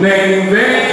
Nem vem.